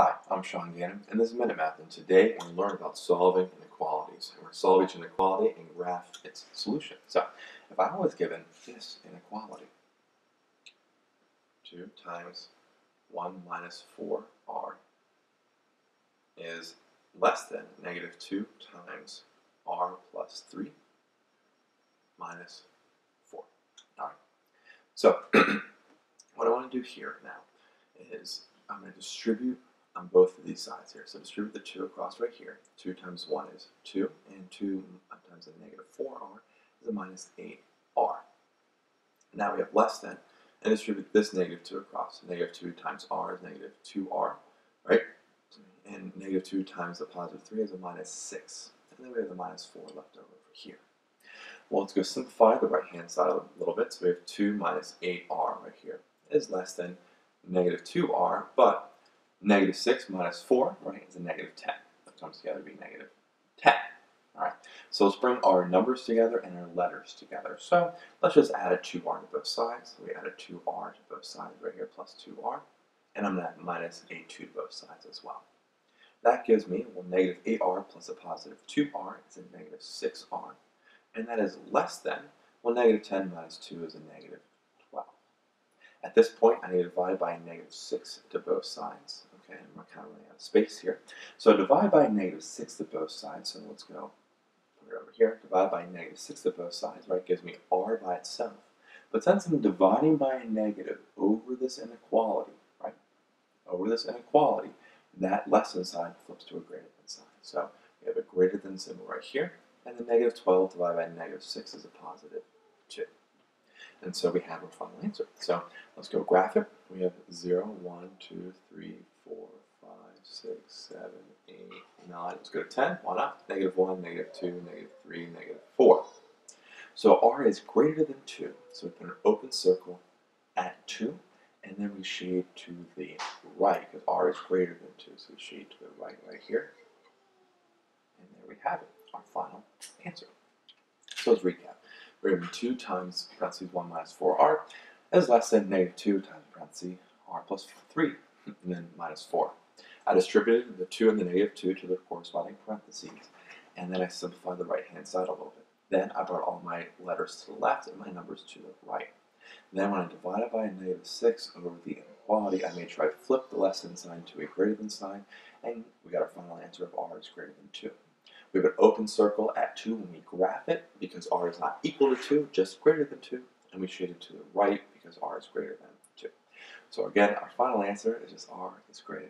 Hi, I'm Sean Gannon, and this is Minute Math, and today we're going to learn about solving inequalities. And we're going to solve each inequality and graph its solution. So, if I was given this inequality, 2 times 1 minus 4r is less than negative 2 times r plus 3 minus 4. Alright, so what I want to do here now is I'm going to distribute on both of these sides here. So distribute the 2 across right here. 2 times 1 is 2, and 2 times a negative 4r is a minus 8r. Now we have less than, and distribute this negative 2 across. Negative 2 times r is negative 2r, right? And negative 2 times the positive 3 is a minus 6. And then we have the minus 4 left over here. Well, let's go simplify the right-hand side a little bit. So we have 2 minus 8r right here is less than negative 2r, but negative 6 minus 4, right, is a negative 10. That comes together to be negative 10. All right, so let's bring our numbers together and our letters together. So let's just add a 2r to both sides. So we add a 2r to both sides right here, plus 2r. And I'm going to minus a 2 to both sides as well. That gives me, well, negative 8r plus a positive 2r is a negative 6r. And that is less than, well, negative 10 minus 2 is a negative at this point, I need to divide by negative 6 to both sides. Okay, I'm kind of running out of space here. So divide by negative 6 to both sides. So let's go put it over here. Divide by negative 6 to both sides, right, gives me r by itself. But since I'm dividing by a negative over this inequality, right, over this inequality, that less than sign flips to a greater than sign. So we have a greater than symbol right here, and the negative 12 divided by negative 6 is a positive 2. And so we have our final answer. So let's go graph it. We have 0, 1, 2, 3, 9. Let's go to 10. Why not? Negative 1, negative 2, negative 3, negative 4. So r is greater than 2. So we put an open circle at 2. And then we shade to the right because r is greater than 2. So we shade to the right right here. And there we have it, our final answer. So let's recap we're going 2 times parentheses 1 minus 4r is less than negative 2 times parentheses r plus 3, and then minus 4. I distributed the 2 and the negative 2 to their corresponding parentheses, and then I simplified the right-hand side a little bit. Then I brought all my letters to the left and my numbers to the right. Then when I divided by a negative 6 over the inequality, I made sure I flipped the less than sign to a greater than sign, and we got our final answer of r is greater than 2. We have an open circle at 2 when we graph it because r is not equal to 2, just greater than 2. And we shade it to the right because r is greater than 2. So again, our final answer is just r is greater